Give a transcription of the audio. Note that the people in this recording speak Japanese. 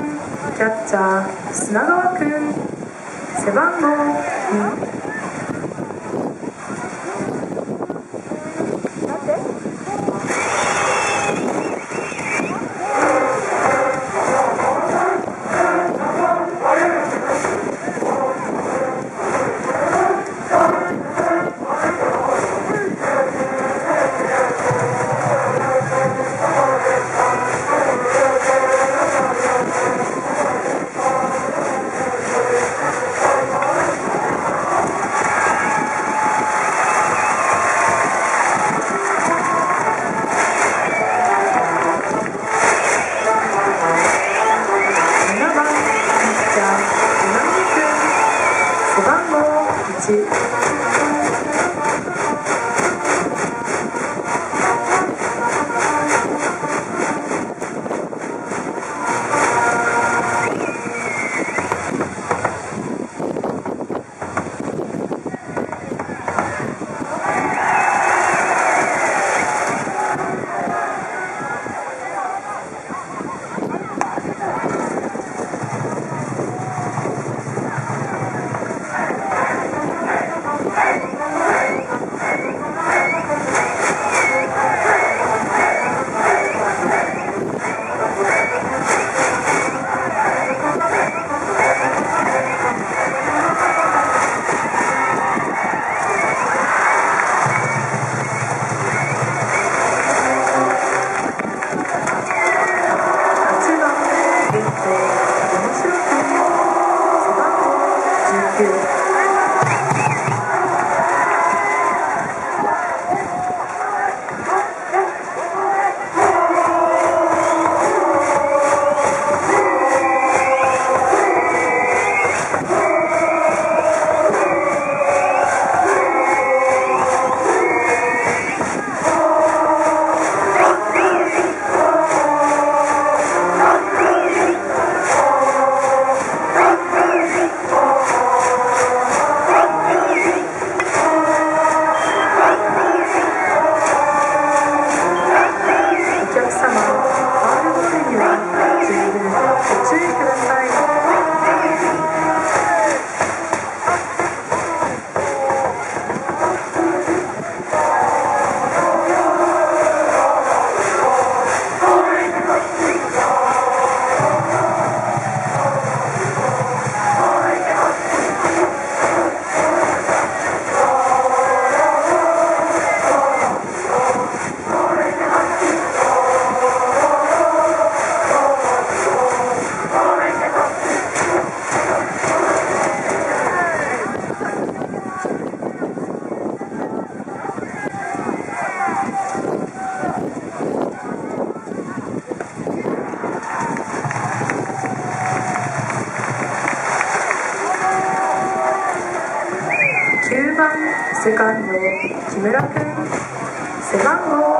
番キャッチャー砂川くん。背番号2号号 Tigre! セカンド木村くん背番号